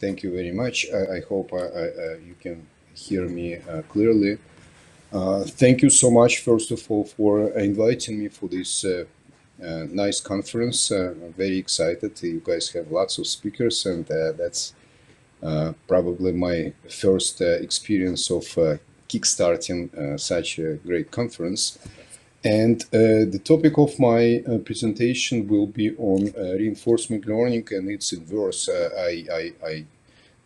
thank you very much. I, I hope I, I, you can hear me uh, clearly. Uh, thank you so much, first of all, for inviting me for this uh, uh, nice conference. I'm very excited. You guys have lots of speakers, and that's probably my first experience of kickstarting such a great conference. And uh, the topic of my uh, presentation will be on uh, reinforcement learning and its inverse. I, I, I,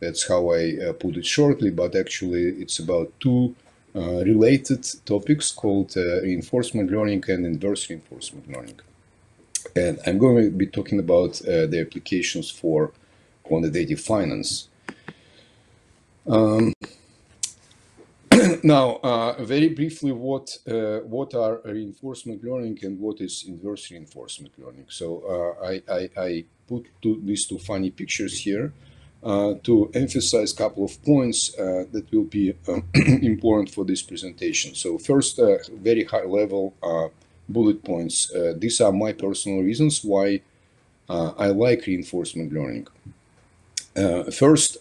that's how I put it shortly, but actually it's about two related topics called reinforcement learning and inverse reinforcement learning. And I'm going to be talking about the applications for quantitative finance. Um, now, uh, very briefly, what uh, what are reinforcement learning and what is inverse reinforcement learning? So uh, I, I, I, put two, these two funny pictures here uh, to emphasize a couple of points uh, that will be um, important for this presentation. So first, uh, very high level bullet points. these are my personal reasons why I like reinforcement learning. first,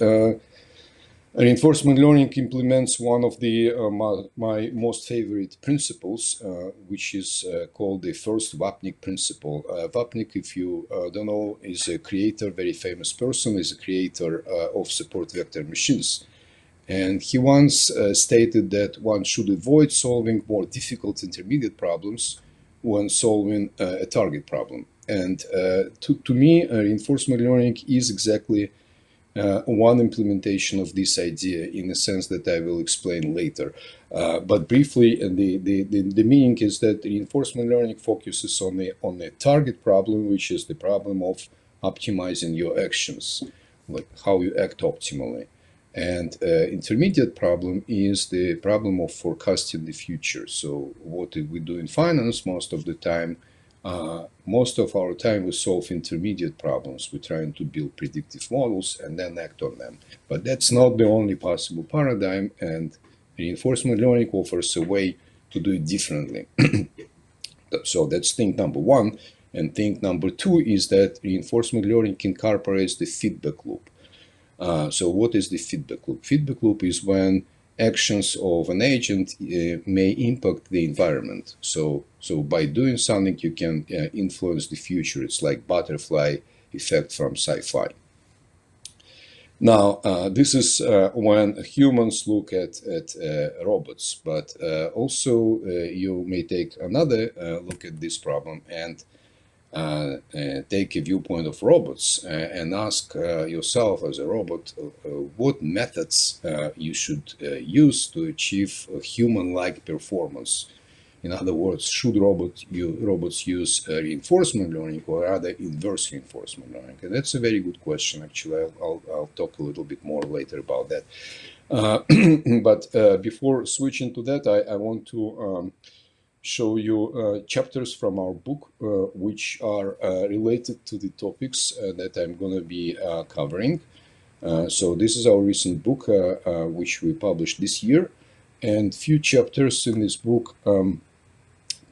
Reinforcement learning implements one of the uh, my, my, most favorite principles, uh, which is uh, called the first Vapnik principle. Uh, Vapnik, if you uh, don't know, is a creator, very famous person, is a creator uh, of support vector machines. And he once stated that one should avoid solving more difficult intermediate problems when solving a target problem. And to, to me, reinforcement learning is exactly uh, one implementation of this idea in a sense that I will explain later. Uh, but briefly, the, the, the, the, meaning is that reinforcement learning focuses on the, on the target problem, which is the problem of optimizing your actions, like how you act optimally. And uh, intermediate problem is the problem of forecasting the future. So what we do in finance most of the time uh, most of our time we solve intermediate problems. We're trying to build predictive models and then act on them. But that's not the only possible paradigm, and reinforcement learning offers a way to do it differently. so that's thing number one. And thing number two is that reinforcement learning incorporates the feedback loop. Uh, so what is the feedback loop? Feedback loop is when actions of an agent uh, may impact the environment. So, so by doing something, you can uh, influence the future. It's like butterfly effect from sci-fi. Now, uh, this is uh, when humans look at, at uh, robots, but uh, also you may take another look at this problem and take a viewpoint of robots uh, and ask yourself as a robot what methods you should use to achieve human-like performance. In other words, should robot you, robots use uh, reinforcement learning or rather inverse reinforcement learning? And that's a very good question, actually. I'll, I'll, I'll talk a little bit more later about that. Uh, but uh, before switching to that, I, I want to um, show you uh, chapters from our book, uh, which are uh, related to the topics uh, that I'm going to be uh, covering. Uh, so this is our recent book, which we published this year, and few chapters in this book um,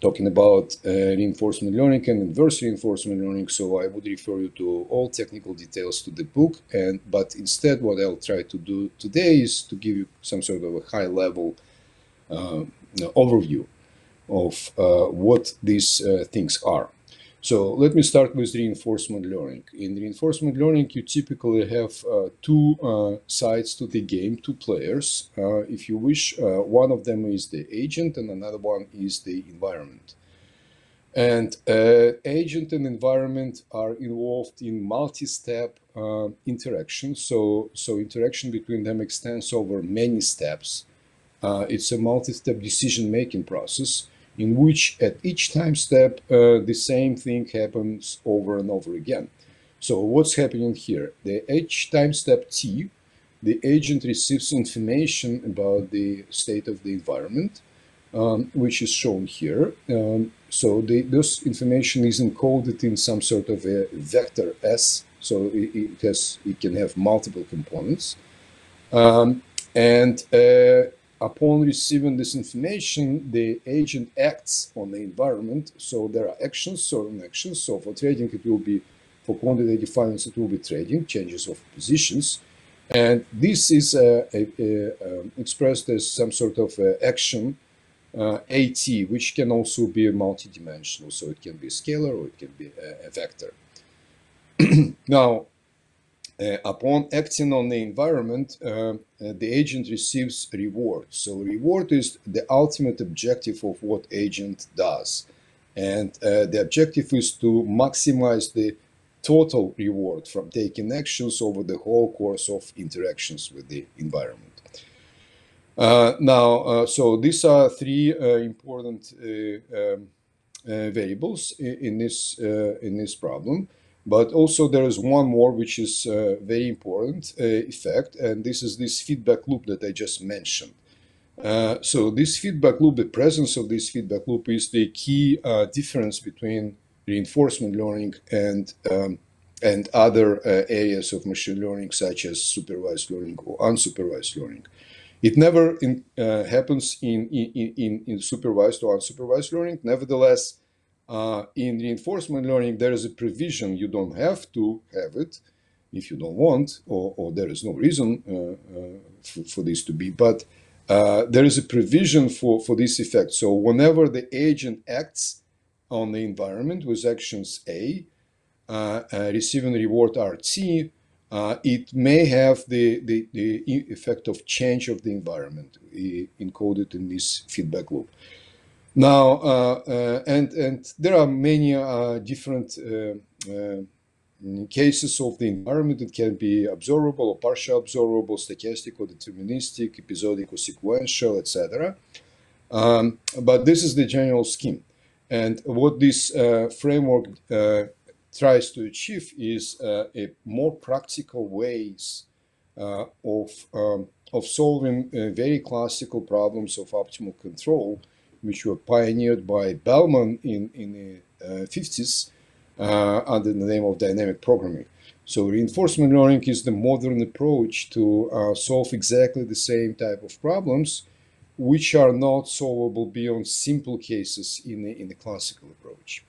talking about reinforcement learning and inverse reinforcement learning. So I would refer you to all technical details to the book, and but instead, what I'll try to do today is to give you some sort of a high-level overview of uh, what these uh, things are. So let me start with reinforcement learning. In reinforcement learning, you typically have uh, two uh, sides to the game, two players. Uh, if you wish, uh, one of them is the agent and another one is the environment. And agent and environment are involved in multi-step interaction. So, so interaction between them extends over many steps. it's a multi-step decision-making process in which at each time step uh, the same thing happens over and over again. So what's happening here? The each time step t, the agent receives information about the state of the environment, um, which is shown here. Um, so the, this information is encoded in some sort of a vector S. So it, it has it can have multiple components, um, and uh, upon receiving this information, the agent acts on the environment. So there are actions, certain actions. So for trading, it will be, for quantitative finance, it will be trading, changes of positions. And this is uh, a, a, um, expressed as some sort of action uh, AT, which can also be multidimensional. So it can be a scalar or it can be a, a vector. now, uh, upon acting on the environment, uh, uh, the agent receives reward. So reward is the ultimate objective of what agent does. And uh, the objective is to maximize the total reward from taking actions over the whole course of interactions with the environment. Uh, now, uh, so these are three important um, variables in, in this in this problem. But also there is one more which is uh, very important uh, effect, and this is this feedback loop that I just mentioned. Uh, so this feedback loop, the presence of this feedback loop is the key difference between reinforcement learning and um, and other uh, areas of machine learning such as supervised learning or unsupervised learning. It never in, uh, happens in, in, in, supervised or unsupervised learning. Nevertheless, uh, in reinforcement learning, there is a provision. You don't have to have it if you don't want, or, or there is no reason uh, for, for, this to be. But there is a provision for, for this effect. So whenever the agent acts on the environment with actions A, uh, uh, receiving reward RT, uh, it may have the, the, the, effect of change of the environment encoded in this feedback loop. Now, uh, uh, and, and there are many uh, different cases of the environment. that can be observable or partial observable, stochastic or deterministic, episodic or sequential, etc. Um, but this is the general scheme. And what this uh, framework uh, tries to achieve is uh, a more practical ways of, um, of solving very classical problems of optimal control, which were pioneered by Bellman in, in the 50s uh, under the name of dynamic programming. So reinforcement learning is the modern approach to uh, solve exactly the same type of problems, which are not solvable beyond simple cases in the, in the classical approach.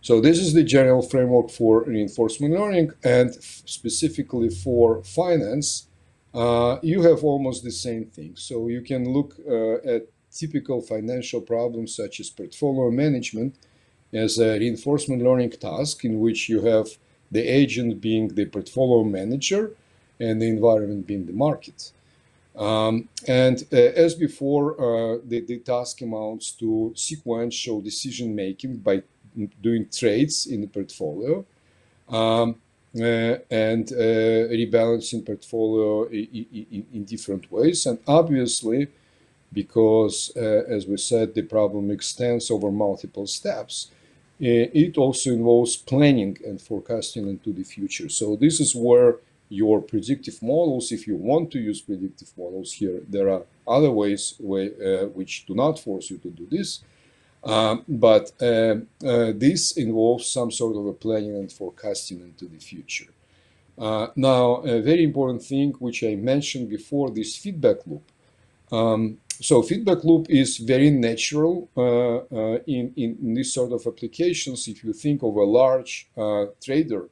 So this is the general framework for reinforcement learning and specifically for finance, uh, you have almost the same thing. So you can look uh, at typical financial problems such as portfolio management as a reinforcement learning task in which you have the agent being the portfolio manager and the environment being the market. Um, and uh, as before, uh, the, the task amounts to sequential decision making by doing trades in the portfolio um, uh, and uh, rebalancing portfolio in, in, in, different ways. And obviously, because uh, as we said, the problem extends over multiple steps, uh, it also involves planning and forecasting into the future. So this is where your predictive models, if you want to use predictive models here, there are other ways way, uh, which do not force you to do this. Um, but uh, uh, this involves some sort of a planning and forecasting into the future. Uh, now, a very important thing which I mentioned before, this feedback loop. Um, so feedback loop is very natural uh, uh, in, in, this sort of applications. If you think of a large uh, trader,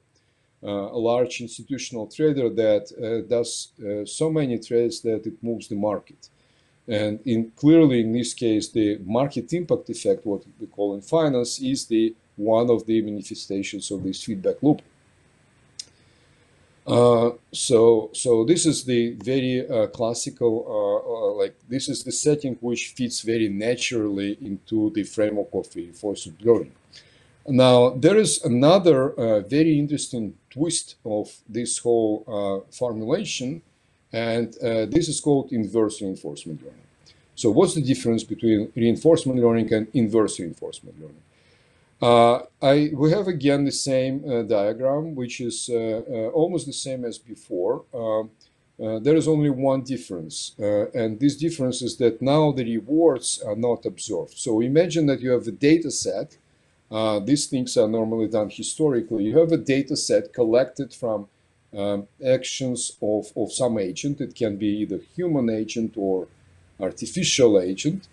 a large institutional trader that does so many trades that it moves the market. And in, clearly, in this case, the market impact effect, what we call in finance, is the one of the manifestations of this feedback loop. Uh, so, so this is the very uh, classical, uh, uh like this is the setting which fits very naturally into the framework of reinforcement learning. Now, there is another uh, very interesting twist of this whole uh, formulation, and this is called inverse reinforcement learning. So what's the difference between reinforcement learning and inverse reinforcement learning? Uh, I, we have again the same uh, diagram, which is uh, uh almost the same as before. Um, uh, there is only one difference, uh, and this difference is that now the rewards are not observed. So imagine that you have a data set. these things are normally done historically. You have a data set collected from um, actions of, of some agent. It can be either human agent or artificial agent.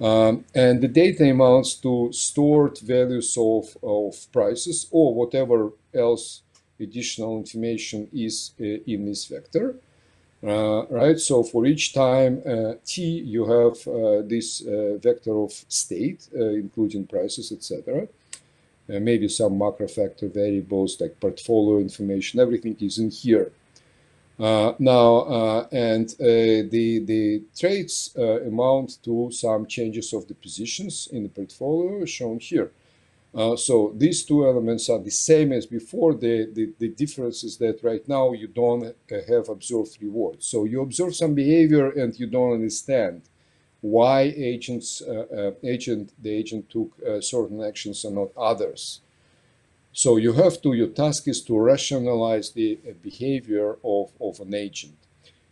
Um, and the data amounts to stored values of, of prices or whatever else additional information is in this vector. Uh, right? So for each time uh, t, you have uh, this vector of state, including prices, etc. maybe some macro factor variables like portfolio information. Everything is in here. Uh, now, uh, and uh, the, the trades amount to some changes of the positions in the portfolio shown here. Uh, so these two elements are the same as before. The, the, the, difference is that right now you don't have observed rewards. So you observe some behavior and you don't understand why agents, uh, agent, the agent took certain actions and not others. So you have to, your task is to rationalize the behavior of, of an agent.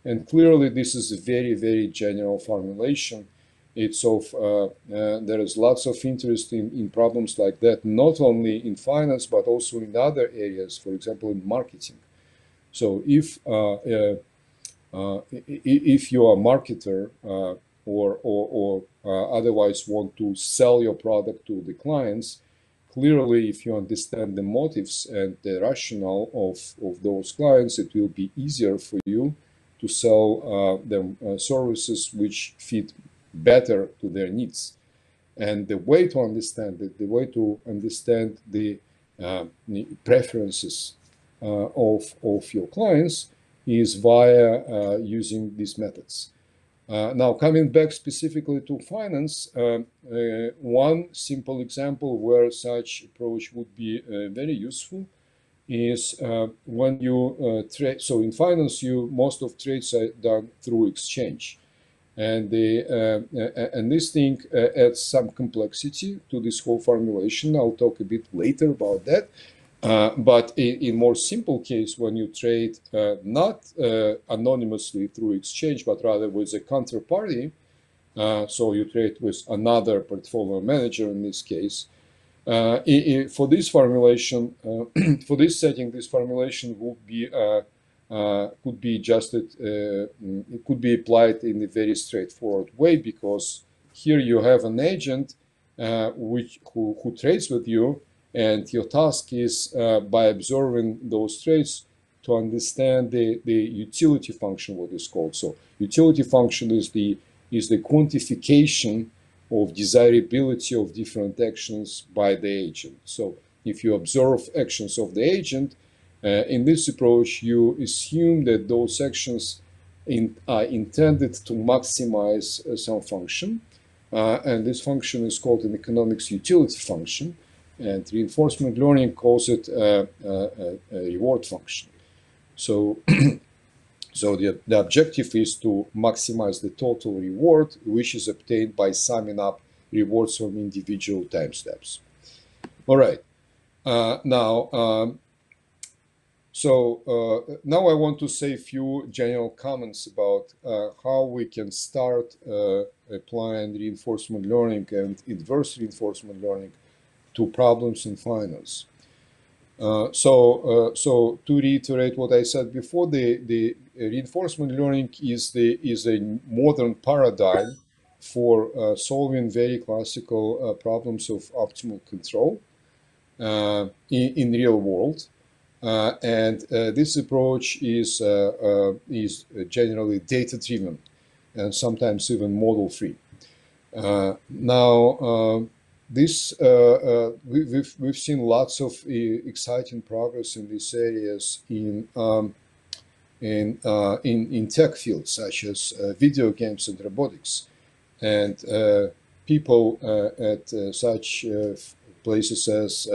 And clearly this is a very, very general formulation it's of uh, uh, there is lots of interest in, in problems like that, not only in finance but also in other areas, for example, in marketing. So if uh, if you are a marketer or or, or otherwise want to sell your product to the clients, clearly if you understand the motives and the rationale of, of those clients, it will be easier for you to sell uh, them uh, services which fit better to their needs. And the way to understand it, the way to understand the, uh, preferences uh, of, of your clients is via uh, using these methods. Uh, now, coming back specifically to finance, uh, uh, one simple example where such approach would be very useful is when you trade. So in finance, you most of trades are done through exchange and the uh, uh, and this thing uh, adds some complexity to this whole formulation. I'll talk a bit later about that. Uh, but in, in, more simple case, when you trade uh, not uh, anonymously through exchange, but rather with a counterparty, so you trade with another portfolio manager in this case. for this formulation, for this setting, this formulation would be uh, could be adjusted, uh, mm, it could be applied in a very straightforward way because here you have an agent uh, which who, who trades with you and your task is uh, by observing those traits to understand the, the utility function, what is called. So utility function is the is the quantification of desirability of different actions by the agent. So if you observe actions of the agent, uh, in this approach, you assume that those actions in, are intended to maximize uh, some function, uh, and this function is called an economics utility function, and reinforcement learning calls it a, a, a reward function. So, so the, the objective is to maximize the total reward, which is obtained by summing up rewards from individual time steps. All right. Uh, now, um, so uh, now I want to say a few general comments about uh, how we can start uh, applying reinforcement learning and inverse reinforcement learning to problems in finance. Uh, so, uh, so to reiterate what I said before, the, the reinforcement learning is the is a modern paradigm for uh, solving very classical problems of optimal control in, in real world. Uh, and uh, this approach is, uh, is generally data-driven and sometimes even model-free. now, this we, we've, we've seen lots of exciting progress in these areas in um, in, uh, in, in tech fields such as uh, video games and robotics. And uh, people at such places as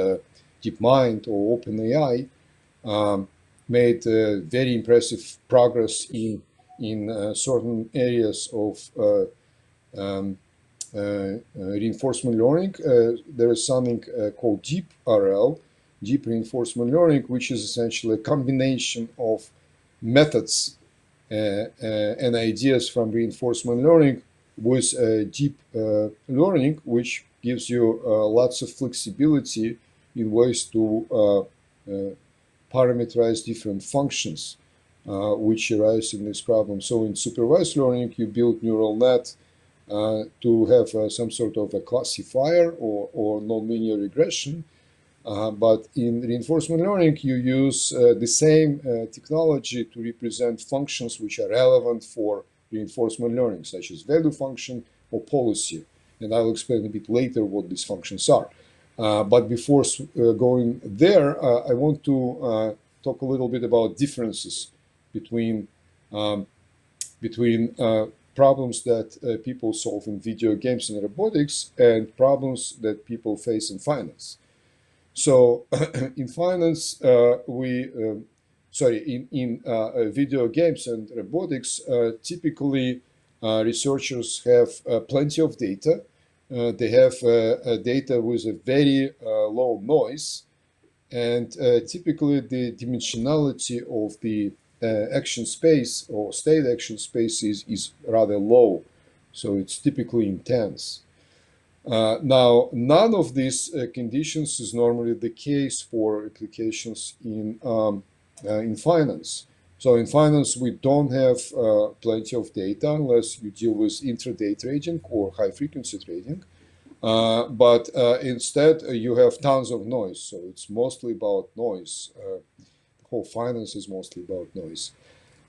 DeepMind or OpenAI um, made uh, very impressive progress in in uh, certain areas of uh, um, uh, uh, Uh, uh, reinforcement learning. Uh, there is something called deep RL, deep reinforcement learning, which is essentially a combination of methods and ideas from reinforcement learning with deep learning, which gives you lots of flexibility in ways to parameterize different functions uh, which arise in this problem. So in supervised learning, you build neural net uh, to have uh, some sort of a classifier or, or nonlinear regression. Uh, but in reinforcement learning, you use uh, the same uh, technology to represent functions which are relevant for reinforcement learning, such as value function or policy. And I'll explain a bit later what these functions are. Uh, but before uh, going there, uh, I want to talk a little bit about differences between um, between problems that uh, people solve in video games and robotics and problems that people face in finance. So in finance, uh, we, um, sorry, in, in uh, uh, video games and robotics, uh, typically uh, researchers have plenty of data. they have data with a very low noise. And typically the dimensionality of the action space or state action space is, is rather low. So it's typically intense. Uh, now, none of these uh, conditions is normally the case for applications in, um, uh, in finance. So in finance, we don't have uh, plenty of data unless you deal with intraday trading or high frequency trading. Uh, but uh, instead, you have tons of noise. So it's mostly about noise. Whole finance is mostly about noise.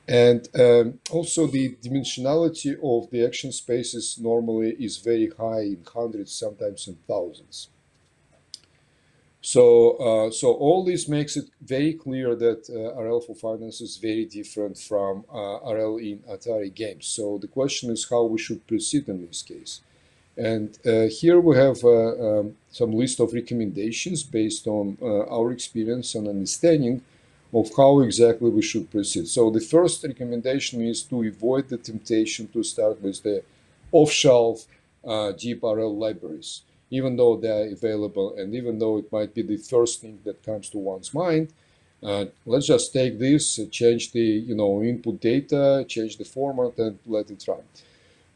And um, also the dimensionality of the action spaces normally is very high in hundreds, sometimes in thousands. So, uh, so all this makes it very clear that uh, RL for finance is very different from uh, RL in Atari games. So the question is how we should proceed in this case. And uh, here we have uh, um, some list of recommendations based on uh, our experience and understanding of how exactly we should proceed. So the first recommendation is to avoid the temptation to start with the off-shelf uh, deep RL libraries, even though they're available and even though it might be the first thing that comes to one's mind. Uh, let's just take this, uh, change the you know input data, change the format, and let it run.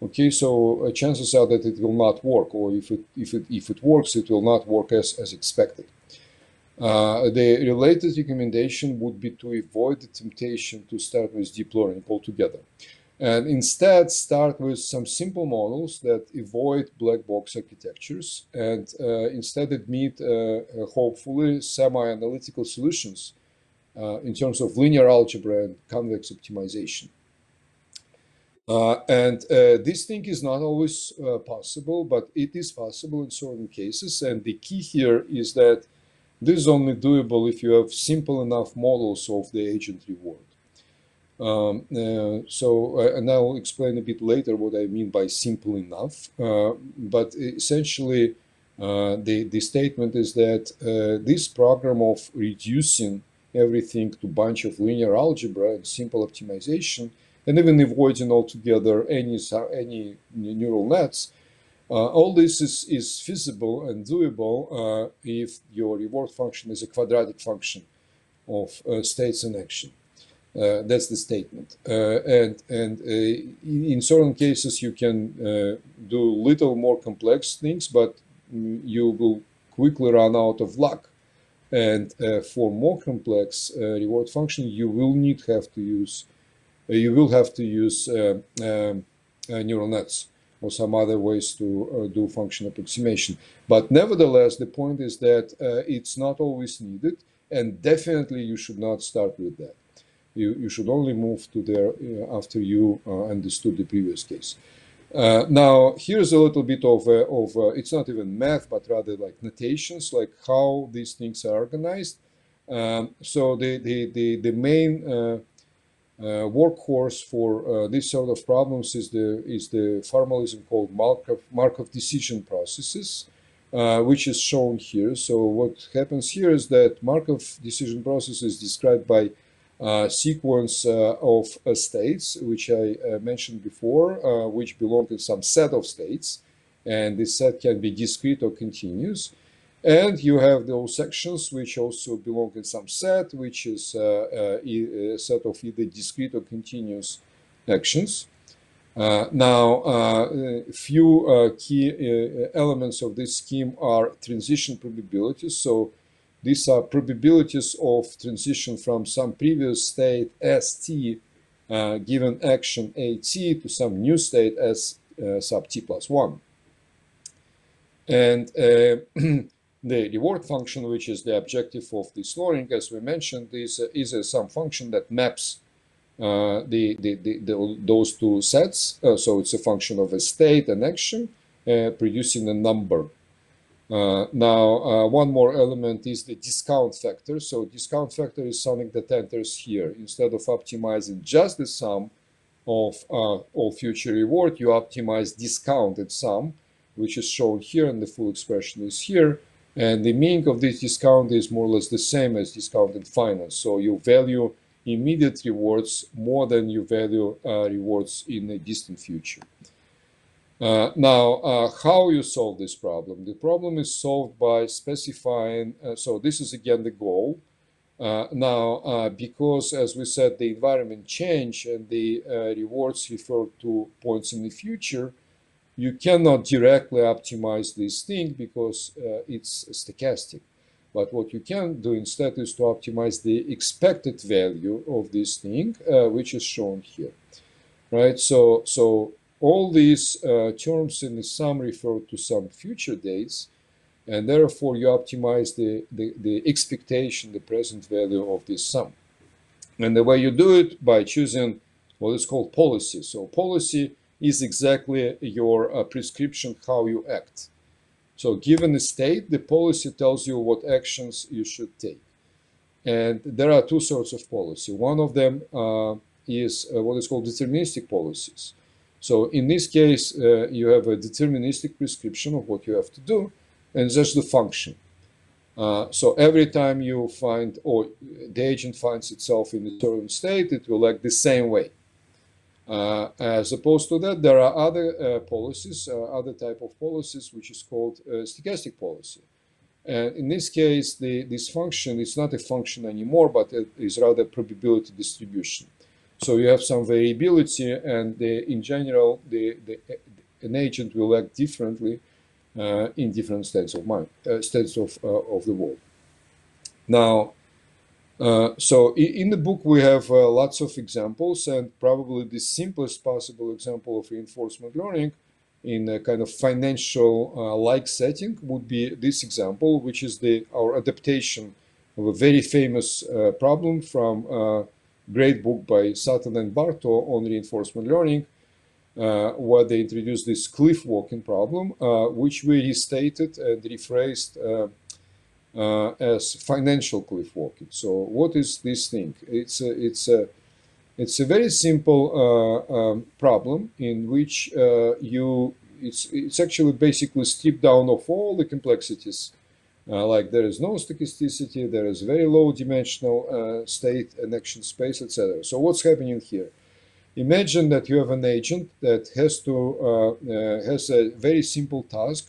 Okay, so uh, chances are that it will not work, or if it if it if it works, it will not work as as expected. Uh, the related recommendation would be to avoid the temptation to start with deep learning altogether. And instead, start with some simple models that avoid black box architectures and uh, instead admit, uh, uh hopefully, semi-analytical solutions uh, in terms of linear algebra and convex optimization. Uh, and uh, this thing is not always uh, possible, but it is possible in certain cases. And the key here is that this is only doable if you have simple enough models of the agent reward. Um, uh, so, uh, and I'll explain a bit later what I mean by simple enough. Uh, but essentially, uh, the, the statement is that uh, this program of reducing everything to bunch of linear algebra and simple optimization, and even avoiding altogether any, any neural nets, uh, all this is, is feasible and doable uh, if your reward function is a quadratic function of uh, states in action. Uh, that's the statement. Uh, and and uh, in certain cases, you can do little more complex things, but you will quickly run out of luck. And for more complex reward function, you will need have to use you will have to use um, neural nets or some other ways to uh, do function approximation. But nevertheless, the point is that uh, it's not always needed, and definitely you should not start with that. You, you should only move to there uh, after you uh, understood the previous case. Uh, now, here's a little bit of, uh, of it's not even math, but rather like notations, like how these things are organized. Um, so the, the, the, the main uh, workhorse for uh, this sort of problems is the is the formalism called Markov Markov decision processes, uh, which is shown here. So what happens here is that Markov decision process is described by a sequence uh, of uh, states, which I uh, mentioned before, which belong to some set of states, and this set can be discrete or continuous. And you have those sections which also belong in some set, which is uh, uh, a set of either discrete or continuous actions. Uh, now, a few key elements of this scheme are transition probabilities. So these are probabilities of transition from some previous state st uh, given action at to some new state uh, sub t plus 1. And uh, the reward function, which is the objective of this learning, as we mentioned, is, is a some function that maps uh, the, the, the, the, those two sets. Uh, so it's a function of a state and action uh, producing a number. Uh, now, uh, one more element is the discount factor. So discount factor is something that enters here. Instead of optimizing just the sum of uh, all future reward, you optimize discounted sum, which is shown here, and the full expression is here. And the meaning of this discount is more or less the same as discounted finance. So you value immediate rewards more than you value uh, rewards in the distant future. Uh, now, uh, how you solve this problem? The problem is solved by specifying, uh, so this is again the goal. Uh, now, uh, because as we said, the environment change and the rewards refer to points in the future, you cannot directly optimize this thing because it's stochastic. But what you can do instead is to optimize the expected value of this thing, uh, which is shown here, right? So, so all these uh, terms in the sum refer to some future dates, and therefore you optimize the, the, the expectation, the present value of this sum. And the way you do it by choosing what is called policy. So policy is exactly your uh, prescription how you act. So given a state, the policy tells you what actions you should take. And there are two sorts of policy. One of them uh, is uh, what is called deterministic policies. So in this case, uh, you have a deterministic prescription of what you have to do, and that's the function. Uh, so every time you find, or the agent finds itself in a certain state, it will act the same way. Uh, as opposed to that, there are other uh, policies, uh, other type of policies, which is called uh, stochastic policy. In this case, the, this function is not a function anymore, but it is rather probability distribution. So you have some variability, and the, in general, the, the, an agent will act differently uh, in different states of mind, uh, states of, of the world. Now, uh, so in the book we have uh, lots of examples and probably the simplest possible example of reinforcement learning in a kind of financial uh, like setting would be this example which is the our adaptation of a very famous uh, problem from a great book by Sutton and Barto on reinforcement learning uh, where they introduced this cliff walking problem which we restated and rephrased uh, as financial cliff walking. So what is this thing? It's a, it's a it's a very simple uh, um, problem in which uh, you it's it's actually basically stripped down of all the complexities. Uh, like there is no stochasticity, there is very low dimensional uh, state and action space, etc. So what's happening here? Imagine that you have an agent that has to uh, has a very simple task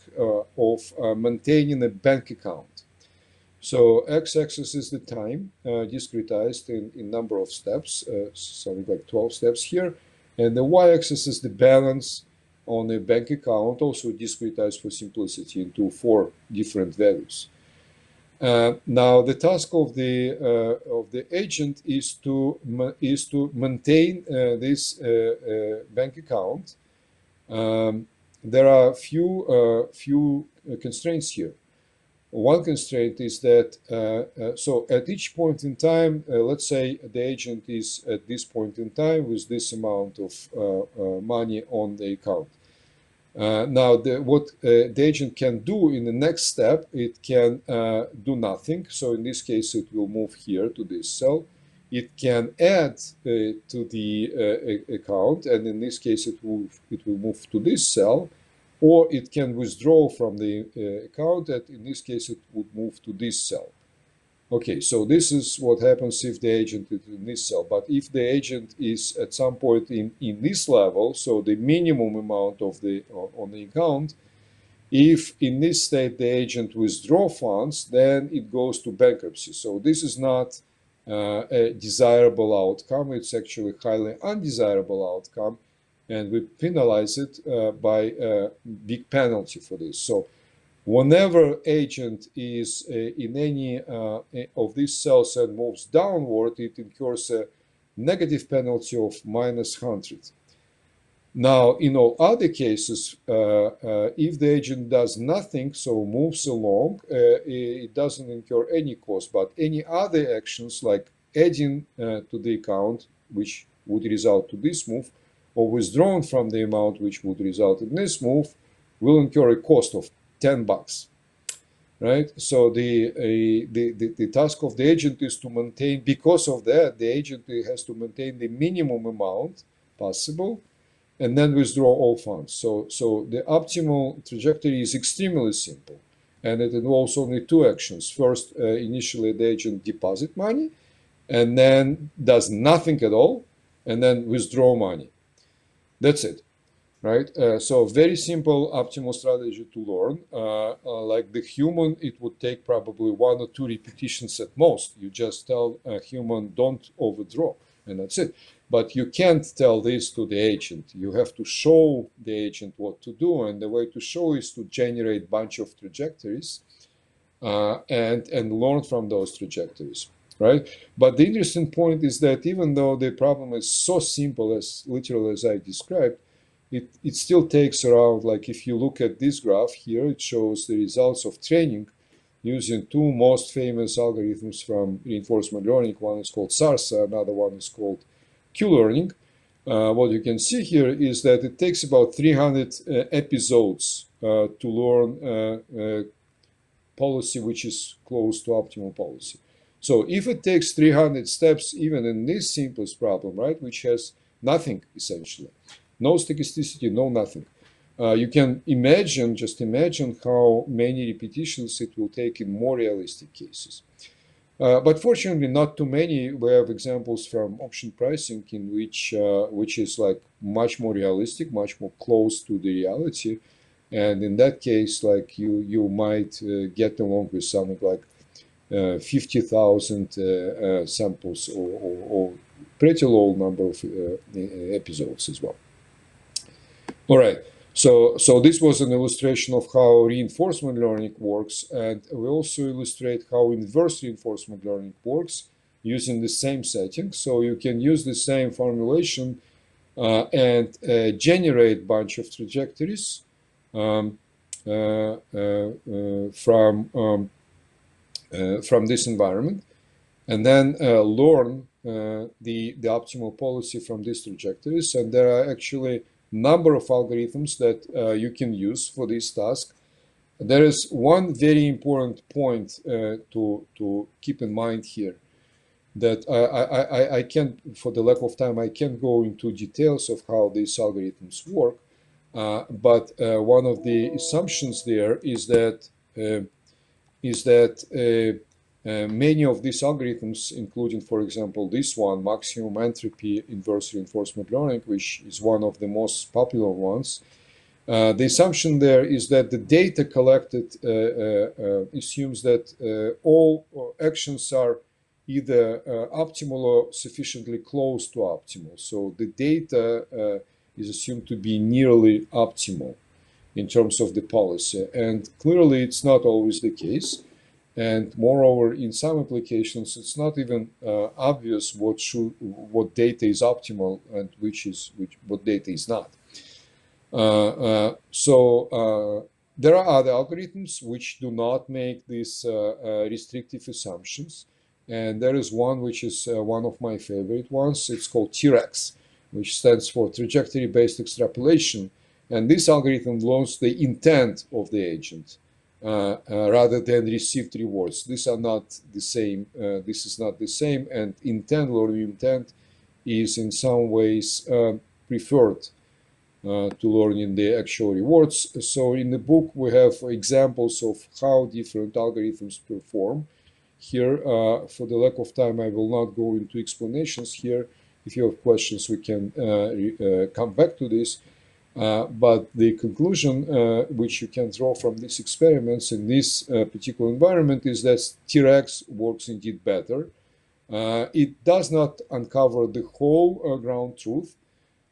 of maintaining a bank account. So x-axis is the time, uh, discretized in, in number of steps, uh, something like 12 steps here. And the y-axis is the balance on a bank account, also discretized for simplicity into four different values. Uh, now, the task of the uh, of the agent is to is to maintain uh, this uh, bank account. Um, there are few few constraints here. One constraint is that, uh, uh, so at each point in time, uh, let's say the agent is at this point in time with this amount of money on the account. Uh, now, the, what uh, the agent can do in the next step, it can uh, do nothing. So in this case, it will move here to this cell. It can add to the account, and in this case, it will it will move to this cell or it can withdraw from the uh, account that in this case it would move to this cell. Okay, so this is what happens if the agent is in this cell. But if the agent is at some point in, in this level, so the minimum amount of the on the account, if in this state the agent withdraw funds, then it goes to bankruptcy. So this is not uh, a desirable outcome. It's actually highly undesirable outcome and we penalize it uh, by a big penalty for this. So whenever agent is uh, in any uh, of these cells and moves downward, it incurs a negative penalty of minus 100. Now, in all other cases, uh, uh, if the agent does nothing, so moves along, uh, it doesn't incur any cost. But any other actions like adding uh, to the account, which would result to this move, or withdrawn from the amount which would result in this move, will incur a cost of 10 bucks. Right? So the, the, the, the task of the agent is to maintain, because of that, the agent has to maintain the minimum amount possible and then withdraw all funds. So, so the optimal trajectory is extremely simple, and it involves only two actions. First, uh, initially the agent deposit money, and then does nothing at all, and then withdraw money. That's it, right? Uh, so very simple optimal strategy to learn. Uh, uh like the human, it would take probably one or two repetitions at most. You just tell a human, don't overdraw, and that's it. But you can't tell this to the agent. You have to show the agent what to do, and the way to show is to generate bunch of trajectories uh, and and learn from those trajectories, right? But the interesting point is that even though the problem is so simple as literally as I described, it, it still takes around like if you look at this graph here, it shows the results of training using two most famous algorithms from reinforcement learning. One is called SARSA, another one is called Q-learning, uh, what you can see here is that it takes about 300 uh, episodes uh, to learn uh, uh, policy which is close to optimal policy. So if it takes 300 steps, even in this simplest problem, right, which has nothing essentially, no stochasticity, no nothing, uh, you can imagine, just imagine how many repetitions it will take in more realistic cases. Uh, but fortunately, not too many. We have examples from option pricing in which uh, which is like much more realistic, much more close to the reality. And in that case, like you you might uh, get along with something like uh, fifty thousand uh, uh, samples or, or, or, pretty low number of episodes as well. All right. So, so this was an illustration of how reinforcement learning works, and we also illustrate how inverse reinforcement learning works using the same setting. So you can use the same formulation uh, and uh, generate bunch of trajectories um, uh, uh, uh from um, uh, from this environment, and then learn the the optimal policy from these trajectories. And there are actually a number of algorithms that uh, you can use for this task. There is one very important point uh, to, to keep in mind here that I, I, I, can't, for the lack of time, I can't go into details of how these algorithms work. Uh, but uh, one of the assumptions there is that uh, is that uh, uh, many of these algorithms, including, for example, this one, maximum entropy inverse reinforcement learning, which is one of the most popular ones, uh, the assumption there is that the data collected uh, uh, uh assumes that all actions are either optimal or sufficiently close to optimal. So the data is assumed to be nearly optimal in terms of the policy. And clearly, it's not always the case. And moreover, in some applications, it's not even uh, obvious what should, what data is optimal and which is which what data is not. Uh, uh, so uh, there are other algorithms which do not make these uh, uh, restrictive assumptions, and there is one which is one of my favorite ones. It's called TREX, which stands for trajectory-based extrapolation, and this algorithm learns the intent of the agent. Uh, uh, rather than received rewards. These are not the same. Uh, this is not the same, and intent learning intent is in some ways preferred uh, to learning the actual rewards. So in the book we have examples of how different algorithms perform. Here, uh, for the lack of time, I will not go into explanations here. If you have questions, we can uh, come back to this. Uh, but the conclusion uh, which you can draw from these experiments in this uh, particular environment is that TREX works indeed better. Uh, it does not uncover the whole uh, ground truth,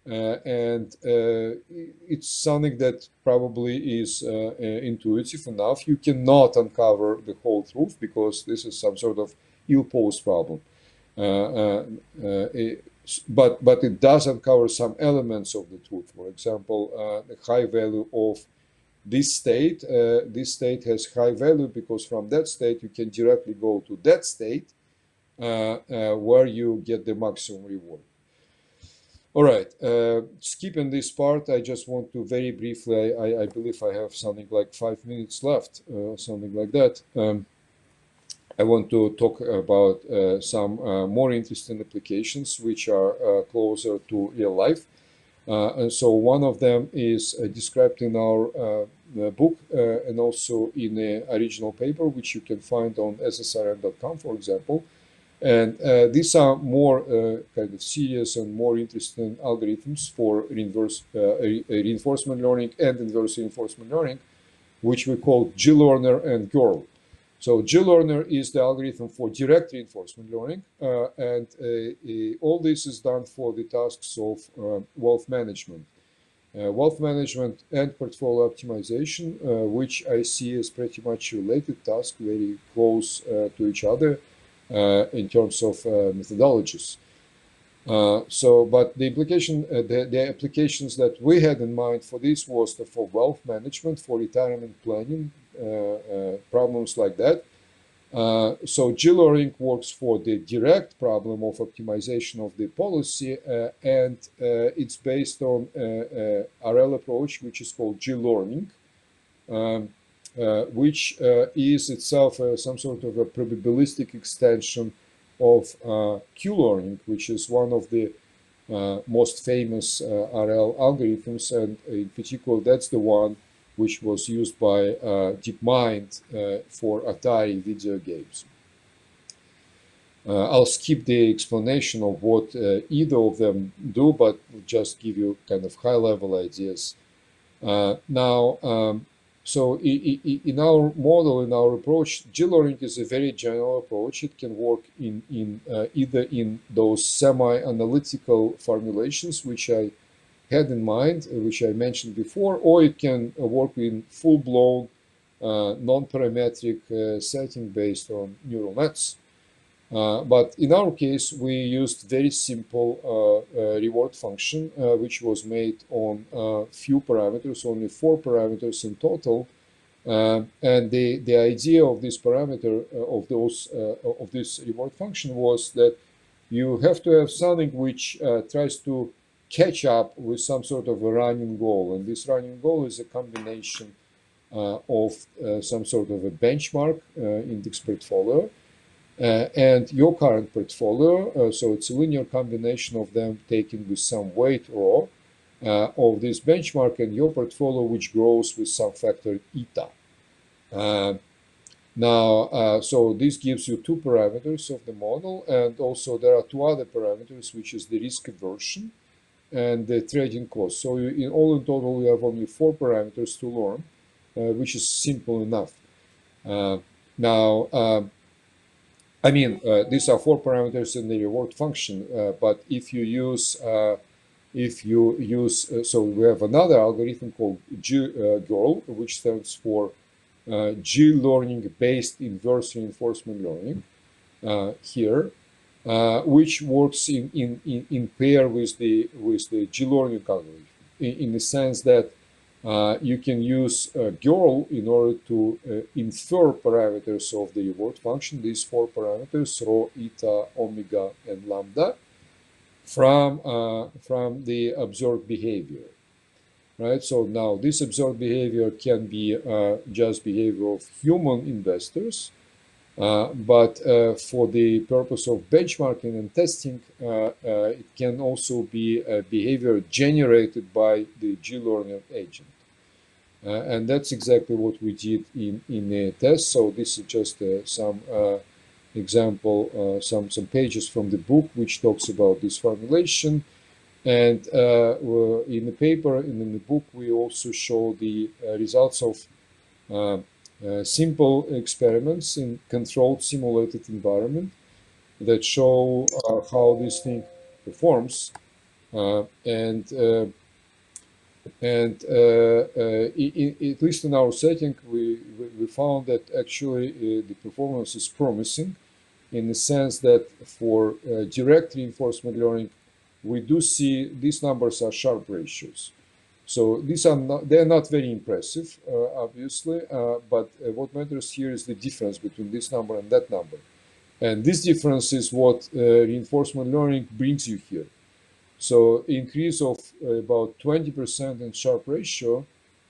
and it's something that probably is intuitive enough. You cannot uncover the whole truth because this is some sort of ill-posed problem. It, but but it does uncover some elements of the truth. For example, uh, the high value of this state. Uh, this state has high value because from that state you can directly go to that state uh, uh, where you get the maximum reward. All right, uh, skipping this part, I just want to very briefly, I, I believe I have something like five minutes left, uh, something like that. Um, I want to talk about uh, some uh, more interesting applications which are uh, closer to real life. and so one of them is described in our book and also in the original paper, which you can find on ssrn.com, for example. And uh, these are more uh, kind of serious and more interesting algorithms for reinforce, uh, reinforcement learning and inverse reinforcement learning, which we call GLearner and GIRL. So GLearner is the algorithm for direct reinforcement learning, uh, and uh, all this is done for the tasks of uh, wealth management. wealth management and portfolio optimization, which I see as pretty much related tasks, very close to each other, uh, in terms of uh, methodologies. Uh, so, but the implication, the, the applications that we had in mind for this was the, for wealth management, for retirement planning, problems like that. Uh, so GLearning works for the direct problem of optimization of the policy, uh, and uh, it's based on RL approach, which is called GLearning. Um, uh, which uh, is itself uh, some sort of a probabilistic extension of Q-learning, which is one of the most famous RL algorithms, and in particular, that's the one which was used by DeepMind for Atari video games. Uh, I'll skip the explanation of what uh, either of them do, but just give you kind of high-level ideas. Uh, now, um, so in our model, in our approach, G-learning is a very general approach. It can work in, in uh, either in those semi-analytical formulations, which I had in mind, uh, which I mentioned before, or it can uh, work in full-blown uh, non-parametric uh, setting based on neural nets. Uh, but in our case, we used very simple uh, uh, reward function, which was made on few parameters, only four parameters in total. and the, the idea of this parameter, of those of this reward function was that you have to have something which tries to catch up with some sort of a running goal. And this running goal is a combination uh, of uh, some sort of a benchmark uh, index portfolio uh, and your current portfolio, uh, so it's a linear combination of them taken with some weight uh, of this benchmark and your portfolio which grows with some factor eta. Now, so this gives you two parameters of the model and also there are two other parameters which is the risk aversion and the trading cost. So you, in all in total, you have only four parameters to learn, uh, which is simple enough. Uh, now, um, I mean, uh, these are four parameters in the reward function, uh, but if you use, uh, if you use, uh, so we have another algorithm called G-GIRL, uh, which stands for uh, G-learning based inverse reinforcement learning here, which works in, in, in, in pair with the, with the G-learning algorithm in, in the sense that uh, you can use uh, GIRL in order to uh, infer parameters of the reward function, these four parameters, rho, eta, omega, and lambda, from, uh, from the observed behavior. Right, so now this observed behavior can be uh, just behavior of human investors, uh, but uh, for the purpose of benchmarking and testing, uh, it can also be behavior generated by the G-learner agent. Uh, and that's exactly what we did in, in the test. So this is just uh, some uh, example, some, some pages from the book which talks about this formulation. And in the paper and in the book, we also show the results of uh, simple experiments in controlled simulated environment that show uh, how this thing performs. Uh, and and uh, uh, in, at least in our setting, we, we found that actually uh, the performance is promising in the sense that for direct reinforcement learning, we do see these numbers are Sharpe ratios. So these are not, they're not very impressive, uh, obviously, uh, but uh, what matters here is the difference between this number and that number. And this difference is what uh, reinforcement learning brings you here. So increase of about 20% in Sharpe ratio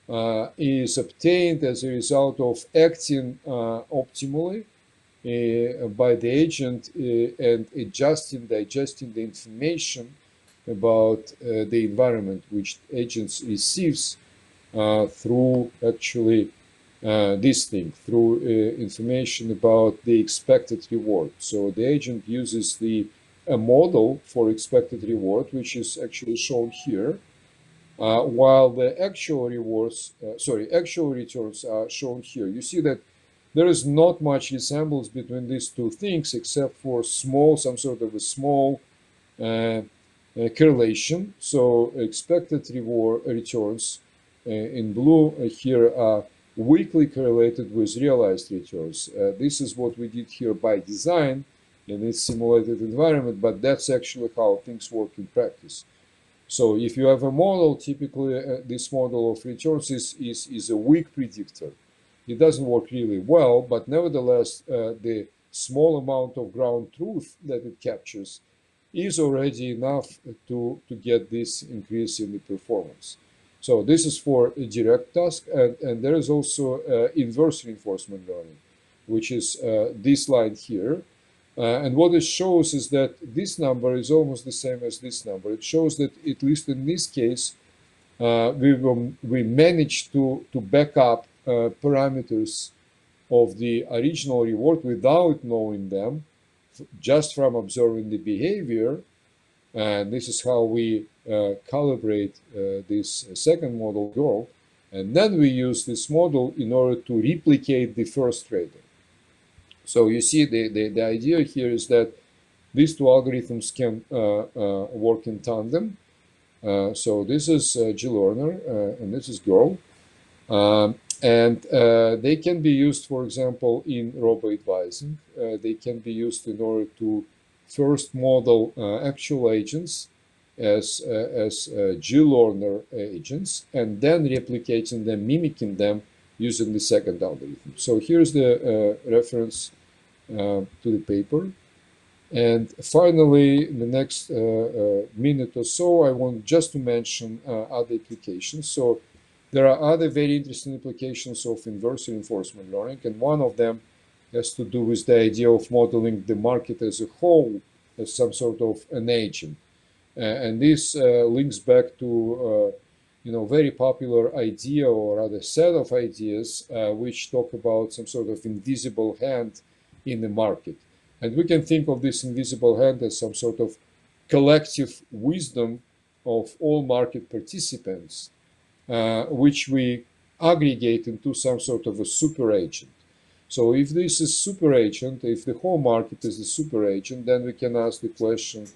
uh, is obtained as a result of acting uh, optimally uh, by the agent and adjusting, digesting the information about the environment which agents receives through actually uh, this thing through uh, information about the expected reward. So the agent uses the a model for expected reward, which is actually shown here, uh, while the actual rewards, uh, sorry, actual returns are shown here. You see that there is not much resemblance between these two things except for small, some sort of a small uh, uh correlation. So expected reward returns uh, in blue uh, here are weakly correlated with realized returns. this is what we did here by design in this simulated environment, but that's actually how things work in practice. So if you have a model, typically uh, this model of returns is, is, is a weak predictor. It doesn't work really well, but nevertheless, uh, the small amount of ground truth that it captures is already enough to, to get this increase in the performance. So this is for a direct task, and, and there is also uh, inverse reinforcement learning, which is uh, this line here, uh, and what it shows is that this number is almost the same as this number. It shows that, at least in this case, uh, we, will, we managed to, to back up uh, parameters of the original reward without knowing them, just from observing the behavior. And this is how we uh, calibrate uh, this second model GIRL. And then we use this model in order to replicate the first trader. So you see the, the, the idea here is that these two algorithms can uh, uh, work in tandem. Uh, so this is uh, GLearner uh, and this is GIRL. Um, and uh, they can be used, for example, in robo-advising. they can be used in order to first model actual agents as, as GLearner agents and then replicating them, mimicking them using the second algorithm. So here's the uh, reference uh, to the paper. And finally, in the next uh, uh, minute or so, I want just to mention other applications. So there are other very interesting implications of inverse reinforcement learning, and one of them has to do with the idea of modeling the market as a whole as some sort of an agent. Uh, and this uh, links back to uh, you know, very popular idea or rather set of ideas uh, which talk about some sort of invisible hand in the market. And we can think of this invisible hand as some sort of collective wisdom of all market participants, uh, which we aggregate into some sort of a super agent. So if this is super agent, if the whole market is a super agent, then we can ask the question,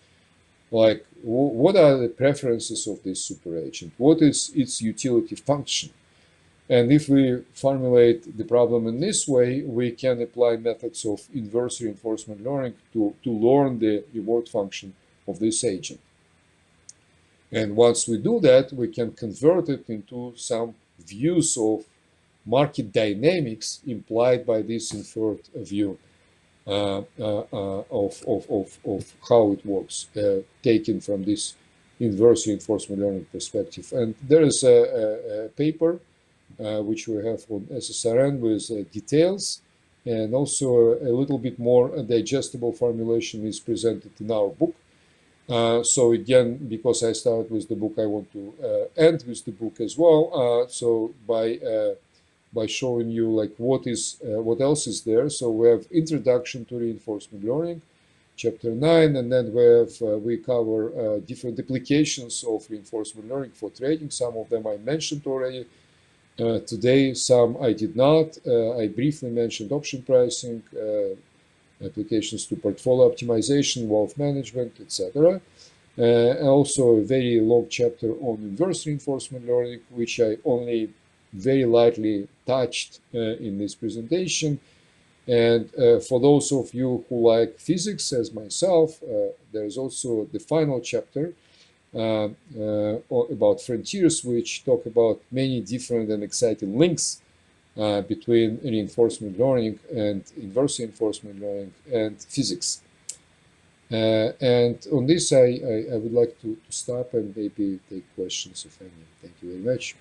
like what are the preferences of this super agent? What is its utility function? And if we formulate the problem in this way, we can apply methods of inverse reinforcement learning to, to learn the reward function of this agent. And once we do that, we can convert it into some views of market dynamics implied by this inferred view. Uh, uh, uh, of, of, of, of how it works, taken from this inverse reinforcement learning perspective. And there is a, a, a paper which we have on SSRN with details and also a little bit more digestible formulation is presented in our book. Uh, so again, because I started with the book, I want to uh, end with the book as well. Uh, so by by showing you like what is uh, what else is there. So we have introduction to reinforcement learning, chapter nine, and then we have uh, we cover uh, different applications of reinforcement learning for trading. Some of them I mentioned already. Uh, today, some I did not. Uh, I briefly mentioned option pricing, uh, applications to portfolio optimization, wealth management, etc. also, a very long chapter on inverse reinforcement learning, which I only very lightly touched uh, in this presentation. And uh, for those of you who like physics, as myself, uh, there's also the final chapter uh, uh, about frontiers, which talk about many different and exciting links uh, between reinforcement learning and inverse reinforcement learning and physics. Uh, and on this, I, I, I would like to, to, stop and maybe take questions, if any. Thank you very much.